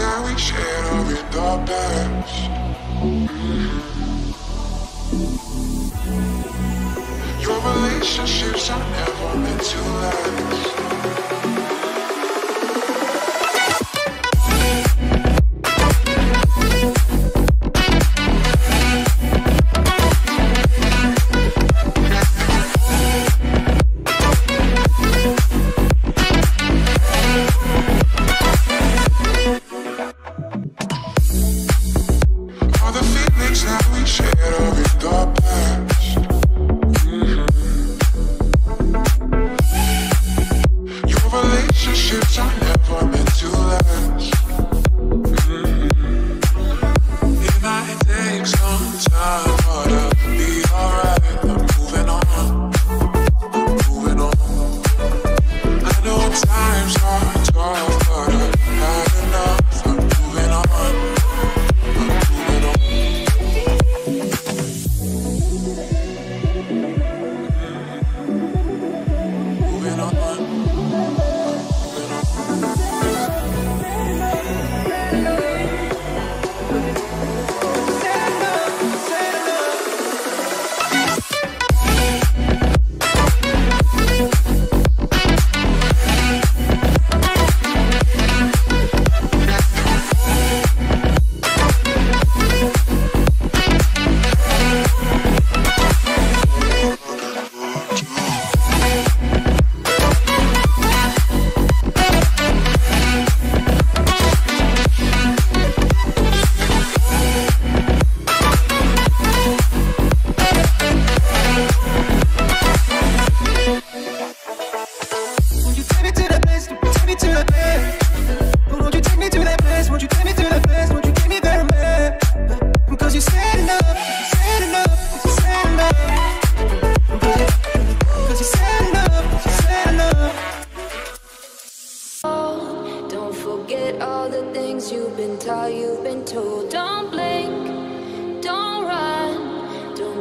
that we shared the Your relationships are never meant to last.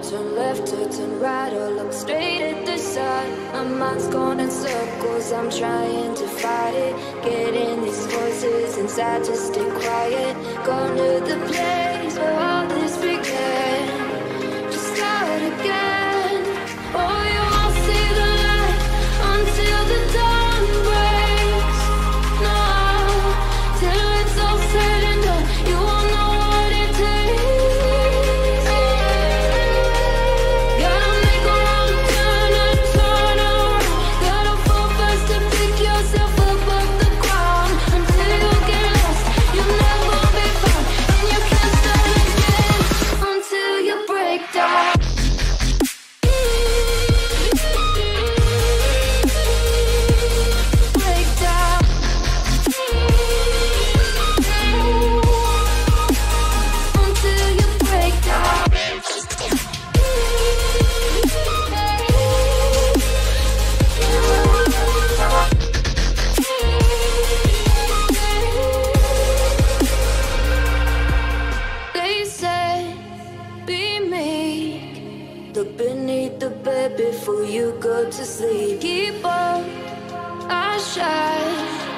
turn left or turn right or look straight at the sun. My mind's going in circles, I'm trying to fight it. Getting these voices inside to stay quiet. Go to the place where all the shot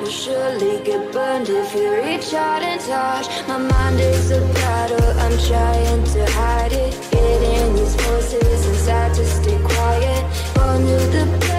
Will surely get burned if you reach out and touch. My mind is a battle, I'm trying to hide it. Getting these voices inside to stay quiet. Under the